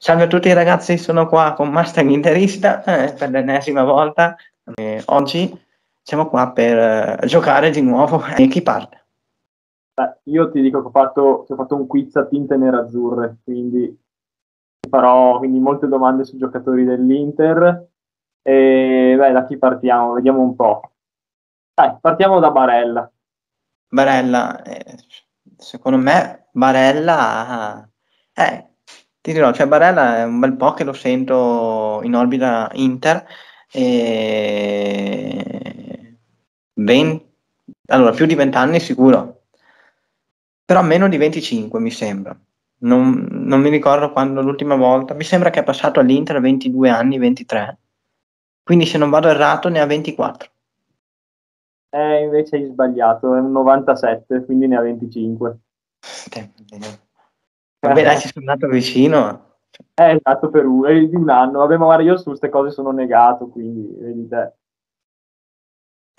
Salve a tutti ragazzi, sono qua con Master Interista eh, per l'ennesima volta. Eh, oggi siamo qua per eh, giocare di nuovo. E chi parte? Beh, io ti dico che ho fatto, che ho fatto un quiz a tinte nerazzurre, quindi farò quindi molte domande sui giocatori dell'Inter. E beh, da chi partiamo? Vediamo un po'. Dai, partiamo da Barella. Barella, eh, secondo me Barella eh, ti dirò, cioè Barella è un bel po' che lo sento in orbita Inter e 20, allora più di 20 anni sicuro, però meno di 25 mi sembra. Non, non mi ricordo quando l'ultima volta, mi sembra che è passato all'Inter a 22 anni, 23, quindi se non vado errato ne ha 24. Eh, invece hai sbagliato, è un 97, quindi ne ha 25. Vabbè, dai, ci sono andato vicino. È esatto per un, di un anno. Vabbè, ma guarda, io su queste cose sono negato, quindi vedi te.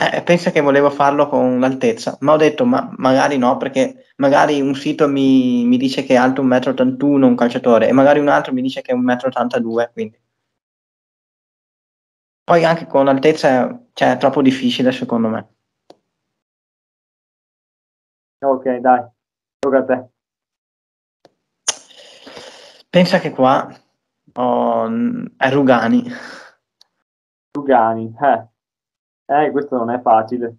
Eh, pensa che volevo farlo con l'altezza, ma ho detto ma magari no, perché magari un sito mi, mi dice che è alto 1,81 m un calciatore e magari un altro mi dice che è 1,82 m, quindi. Poi anche con l'altezza cioè, è troppo difficile secondo me. Ok, dai, tocca a te. Pensa che qua oh, è Rugani. Rugani, eh. Eh, questo non è facile.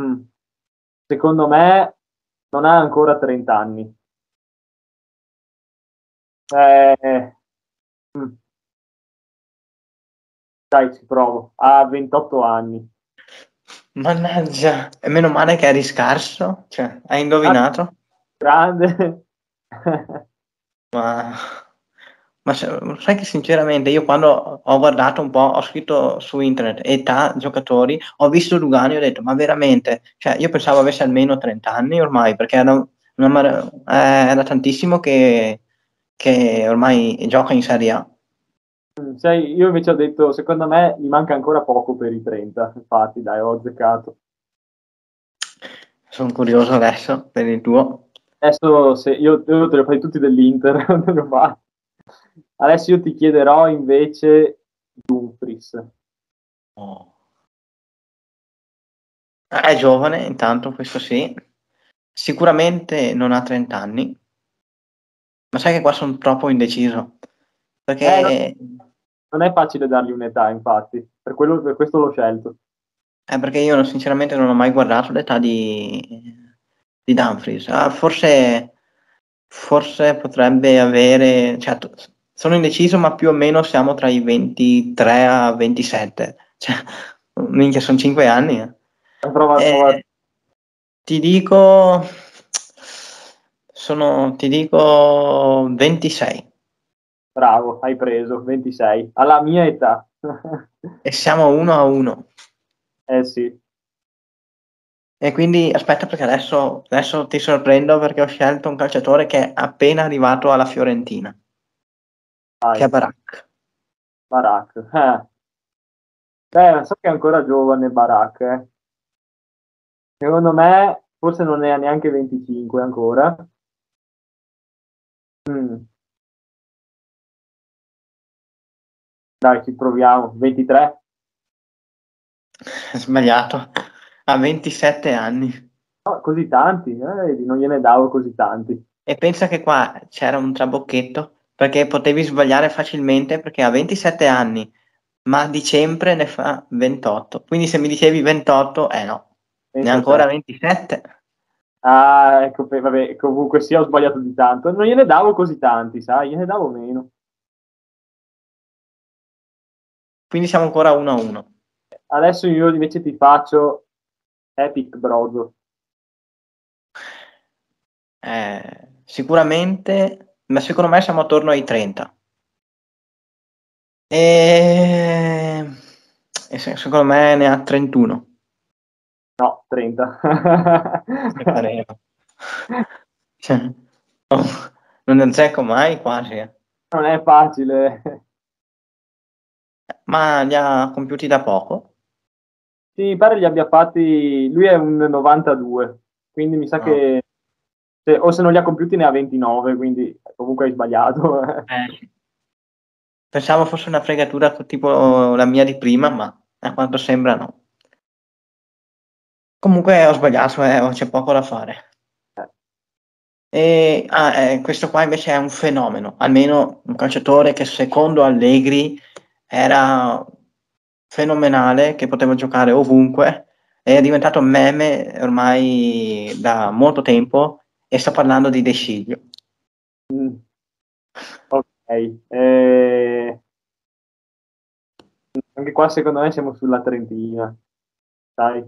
Mm. Secondo me non ha ancora 30 anni. Eh, mm. Dai, ci provo. Ha 28 anni. Mannaggia, e meno male che eri scarso, cioè, hai indovinato? Ah, grande. Ma, ma sai che sinceramente io quando ho guardato un po', ho scritto su internet età giocatori, ho visto Lugani e ho detto ma veramente, cioè io pensavo avesse almeno 30 anni ormai, perché era, una, eh, era tantissimo che, che ormai gioca in Serie A. Mm, sai, io invece ho detto, secondo me gli manca ancora poco per i 30, infatti dai, ho azzeccato. Sono curioso adesso per il tuo. Adesso se io, io te lo fai tutti dell'Inter, adesso io ti chiederò invece Dumfries. Oh. È giovane, intanto questo sì. Sicuramente non ha 30 anni, ma sai che qua sono troppo indeciso. Perché eh, non, non, è facile dargli un'età, infatti, per, quello, per questo l'ho scelto. Eh, perché io sinceramente non ho mai guardato l'età di, di Dumfries. Ah, forse, forse potrebbe avere, certo, sono indeciso, ma più o meno siamo tra i 23 a 27. Cioè, minchia, sono 5 anni. Eh. Prova, prova. Eh, ti dico, sono, ti dico 26. Bravo, hai preso 26, alla mia età. e siamo uno a uno. Eh sì. E quindi aspetta perché adesso, adesso ti sorprendo perché ho scelto un calciatore che è appena arrivato alla Fiorentina. Vai. Che è Barak. Barak. Eh. Beh, so che è ancora giovane Barak. Eh. Secondo me forse non è neanche 25 ancora. Mm. Dai, ci proviamo. 23. Sbagliato a 27 anni. Oh, così tanti, eh? non gliene davo così tanti. E pensa che qua c'era un trabocchetto perché potevi sbagliare facilmente perché ha 27 anni, ma a dicembre ne fa 28. Quindi se mi dicevi 28, eh no, 27. ne ancora 27. Ah, ecco, vabbè, comunque sì, ho sbagliato di tanto. Non gliene davo così tanti, sai, gliene davo meno. Quindi siamo ancora 1 a 1. Adesso io invece ti faccio Epic Bros. Eh, sicuramente, ma secondo me siamo attorno ai 30. E... e secondo me ne ha 31. No, 30. cioè, oh, non azzecco mai quasi. Eh. Non è facile. Ma li ha compiuti da poco? Sì, mi pare li abbia fatti. Lui è un 92, quindi mi sa no. che Se, o se non li ha compiuti ne ha 29, quindi comunque hai sbagliato. Eh, pensavo fosse una fregatura tipo la mia di prima, ma a quanto sembra no. Comunque ho sbagliato, eh, c'è poco da fare. E, ah, eh, questo qua invece è un fenomeno, almeno un calciatore che secondo Allegri era fenomenale, che poteva giocare ovunque, è diventato meme ormai da molto tempo e sto parlando di De Sciglio. Mm. Ok, eh... anche qua secondo me siamo sulla Trentina, sai?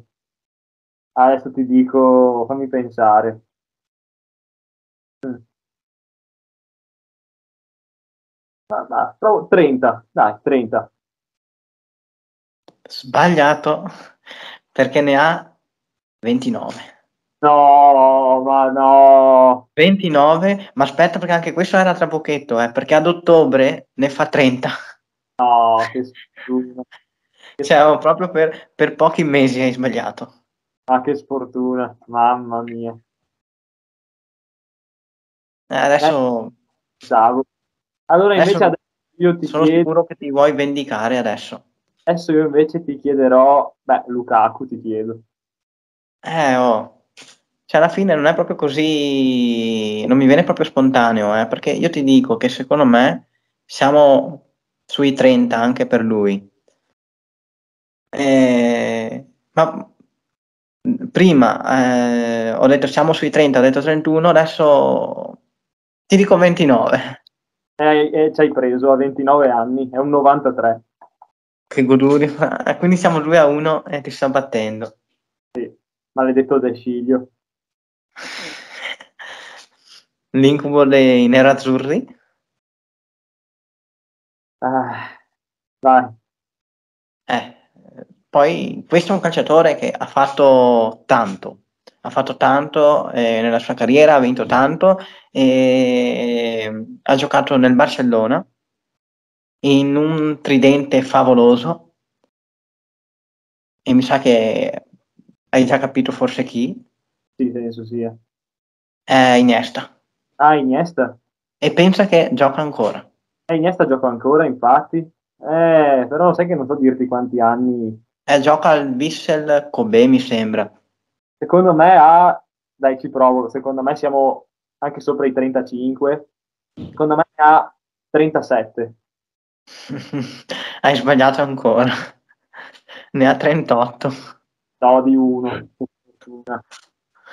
Adesso ti dico, fammi pensare. Ah, ah, provo 30, dai, 30. Sbagliato, perché ne ha 29. No, ma no. 29, ma aspetta perché anche questo era tra pochetto, eh, perché ad ottobre ne fa 30. No, che sfortuna. Cioè, oh, proprio per, per pochi mesi hai sbagliato. Ah, che sfortuna, mamma mia. Eh, adesso... Eh, allora invece adesso adesso io ti sono chiedo... sicuro che ti vuoi vendicare adesso. Adesso io invece ti chiederò... Beh, Lukaku ti chiedo. Eh, oh. Cioè, alla fine non è proprio così... Non mi viene proprio spontaneo, eh, perché io ti dico che secondo me siamo sui 30 anche per lui. Eh, ma prima eh, ho detto siamo sui 30, ho detto 31, adesso ti dico 29. Eh, eh, ci hai preso a 29 anni, è un 93. Che goduria, quindi siamo 2 a 1 e ti sto battendo. Sì, maledetto De Sciglio. L'incubo dei nerazzurri? Ah, vai. Eh, poi questo è un calciatore che ha fatto tanto, ha fatto tanto eh, nella sua carriera, ha vinto tanto e ha giocato nel Barcellona in un tridente favoloso e mi sa che hai già capito forse chi? Sì, penso sia. È Iniesta. Ah, Iniesta? E pensa che gioca ancora. Eh, Iniesta gioca ancora, infatti. Eh, però sai che non so dirti quanti anni... Eh, gioca al Vissel Kobe, mi sembra. Secondo me ha... Dai, ci provo. Secondo me siamo anche sopra i 35. Secondo me ha 37. Hai sbagliato ancora. Ne ha 38. No, di uno.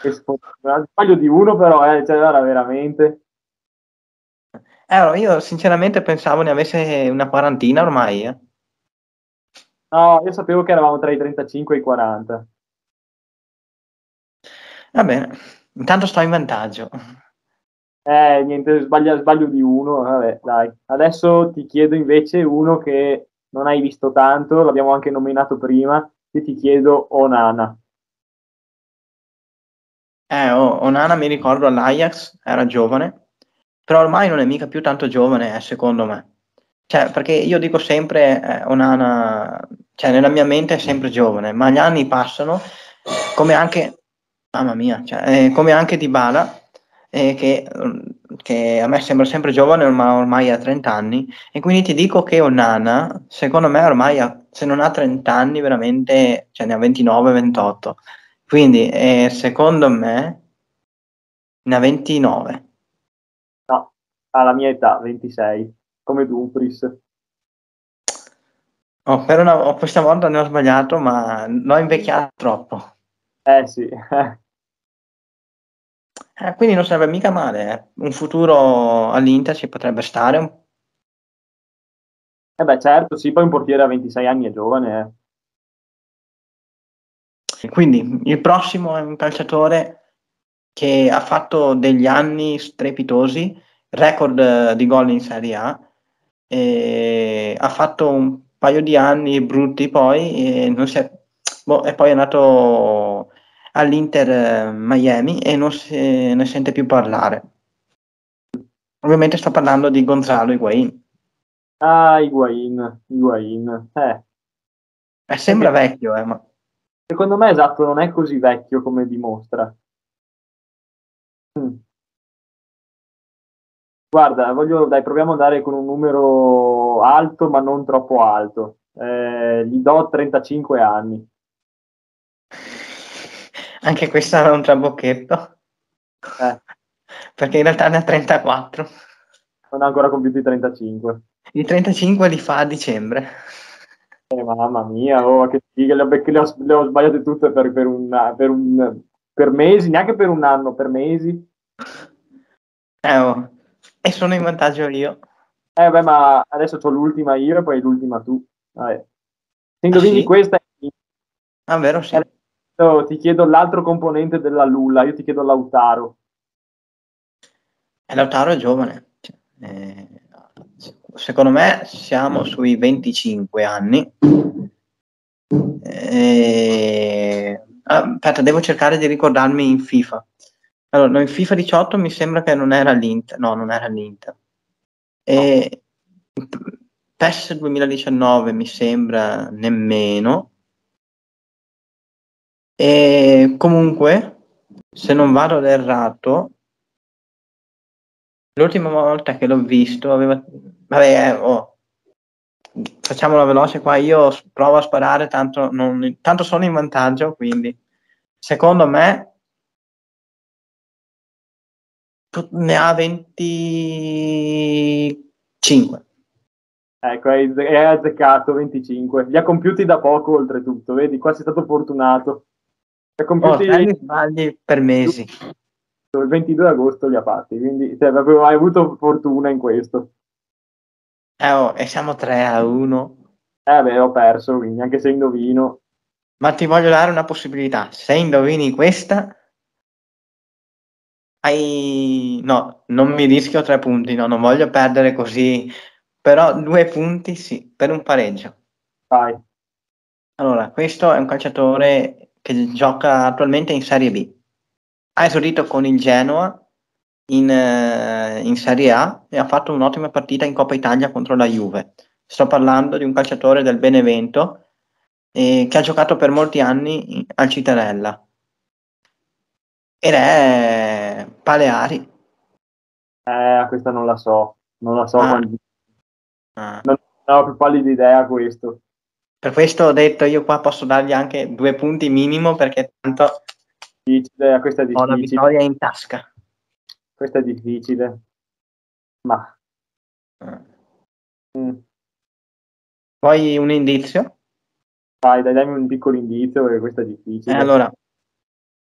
Che sfortuna. Sbaglio di uno però, eh, cioè, era veramente... Eh, io sinceramente pensavo ne avesse una quarantina ormai. Eh. No, io sapevo che eravamo tra i 35 e i 40. Va bene, intanto sto in vantaggio. Eh, niente, sbaglio, sbaglio di uno, vabbè, dai. Adesso ti chiedo invece uno che non hai visto tanto, l'abbiamo anche nominato prima, e ti chiedo Onana. Eh, Onana mi ricordo all'Ajax, era giovane, però ormai non è mica più tanto giovane, eh, secondo me. Cioè, perché io dico sempre, eh, Onana, cioè nella mia mente è sempre giovane, ma gli anni passano, come anche, mamma mia, cioè, eh, come anche Dybala, eh, che, che, a me sembra sempre giovane, ma ormai ha 30 anni, e quindi ti dico che Onana, secondo me ormai ha, se non ha 30 anni, veramente, cioè ne ha 29-28, quindi eh, secondo me ne ha 29. No, ha la mia età, 26, come Dumfries. Oh, per una, questa volta ne ho sbagliato, ma l'ho invecchiato troppo. Eh sì. Eh, quindi non sarebbe mica male. Eh. Un futuro all'Inter ci potrebbe stare. Eh beh, certo, sì, poi un portiere a 26 anni è giovane. Eh. Quindi il prossimo è un calciatore che ha fatto degli anni strepitosi, record di gol in Serie A, e ha fatto un paio di anni brutti poi e, non si è, boh, e poi è andato all'Inter eh, Miami e non se ne sente più parlare. Ovviamente sto parlando di Gonzalo Higuain. Ah, Higuain, Higuain. Eh. Eh, sembra Perché... vecchio, eh, ma... Secondo me, esatto, non è così vecchio come dimostra. Mm. Guarda, voglio, dai, proviamo ad andare con un numero alto, ma non troppo alto. Eh, gli do 35 anni. Anche questo è un trabocchetto. Eh. Perché in realtà ne ha 34. Non ha ancora compiuto i 35. I 35 li fa a dicembre. Eh, mamma mia, oh, che figa, le ho, le ho, le ho sbagliate tutte per, per, un, per, un, per mesi, neanche per un anno, per mesi. Eh, oh. E sono in vantaggio io. Eh beh, ma adesso ho l'ultima io e poi l'ultima tu. Vabbè. Se indovini Ah, sì? questa, Ah, vero? Sì. Adesso ti chiedo l'altro componente della Lulla, io ti chiedo Lautaro. E Lautaro è giovane. Eh, secondo me siamo sui 25 anni. Eh, aspetta, devo cercare di ricordarmi in FIFA. Allora, no, in FIFA 18 mi sembra che non era l'Inter. No, non era l'Inter. E PES 2019 mi sembra nemmeno. E comunque, se non vado ad errato, l'ultima volta che l'ho visto aveva... Vabbè, eh, oh. facciamola veloce qua, io provo a sparare, tanto, non- tanto sono in vantaggio, quindi secondo me ne ha 25. Ecco, hai azzeccato 25. Li ha compiuti da poco, oltretutto, vedi? Qua sei stato fortunato. Li ha Oh, compiuti sai, sbagli per mesi. il 22 agosto li ha fatti, quindi cioè, proprio hai avuto fortuna in questo. Eh, oh, e siamo 3 a 1. Eh beh, ho perso, quindi anche se indovino. Ma ti voglio dare una possibilità. Se indovini questa, hai... No, non mi rischio tre punti, no, non voglio perdere così. Però due punti sì, per un pareggio. Vai. Allora, questo è un calciatore che gioca attualmente in Serie B. Ha esordito con il Genoa in, eh, in Serie A e ha fatto un'ottima partita in Coppa Italia contro la Juve. Sto parlando di un calciatore del Benevento eh, che ha giocato per molti anni in- al Citarella. Ed è Paleari. Eh, questa non la so. Non la so. Ah. Ah, Non non ho più pallida idea questo. Per questo ho detto io qua posso dargli anche due punti minimo perché tanto Difficile, questa è ho la difficile. vittoria in tasca. Questa è difficile. Ma Ah. mm, Poi un indizio? vai, dai, dammi un piccolo indizio perché questa è Eh, difficile. allora,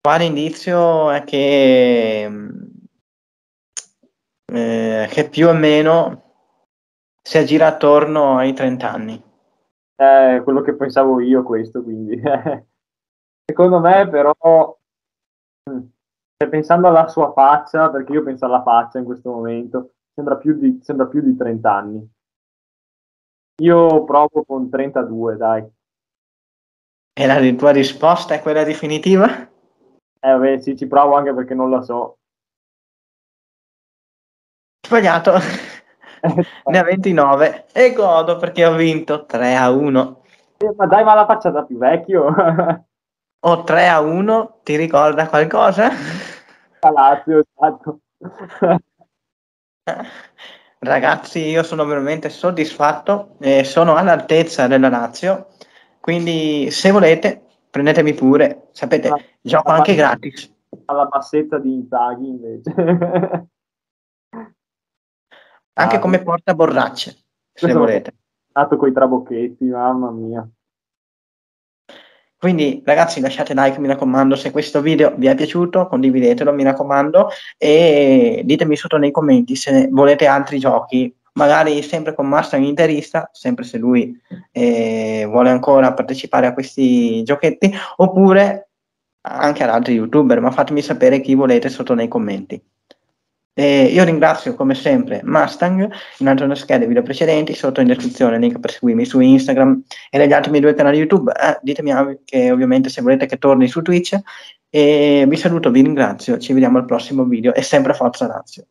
qua l'indizio è che, mm, eh, che più o meno si aggira attorno ai 30 anni. È quello che pensavo io questo, quindi. Secondo me però, mm, cioè, pensando alla sua faccia, perché io penso alla faccia in questo momento, sembra più di, sembra più di 30 anni. Io provo con 32, dai. E la tua risposta è quella definitiva? Eh, vabbè, sì, ci provo anche perché non la so. Sbagliato. Ne ha 29 e godo perché ho vinto 3 a 1. Eh, Ma dai, ma la faccia da più vecchio. O 3 a 1, ti ricorda qualcosa? Lazio, esatto. Ragazzi, io sono veramente soddisfatto e sono all'altezza della Lazio, quindi se volete prendetemi pure, sapete, Ma- gioco ma- anche gratis. Alla bassezza di Inzaghi invece. Anche Ah, come porta borracce, se volete. Nato coi trabocchetti, mamma mia. Quindi ragazzi lasciate like, mi raccomando, se questo video vi è piaciuto, condividetelo, mi raccomando, e ditemi sotto nei commenti se volete altri giochi, magari sempre con Mustang Interista, sempre se lui eh, vuole ancora partecipare a questi giochetti, oppure anche ad altri youtuber, ma fatemi sapere chi volete sotto nei commenti. E io ringrazio come sempre Mustang, in nelle schede video precedenti, sotto in descrizione link per seguirmi su Instagram e negli altri miei due canali YouTube. Eh, ditemi anche ovviamente se volete che torni su Twitch. E vi saluto, vi ringrazio, ci vediamo al prossimo video e sempre Forza Lazio.